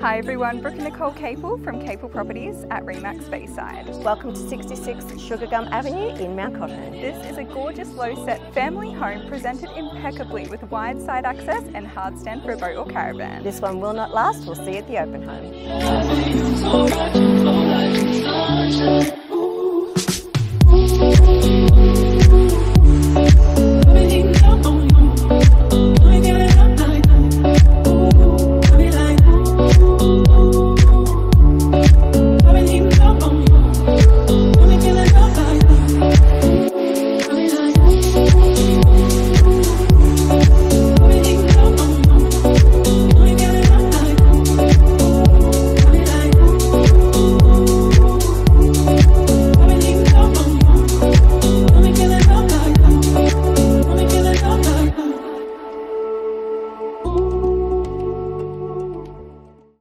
Hi everyone, Brooke and Nicole Caple from Caple Properties at Remax Bayside. Welcome to 66 Sugargum Avenue in Mount Cotton. This is a gorgeous low-set family home presented impeccably with wide side access and hard stand for a boat or caravan. This one will not last, we'll see at the open home.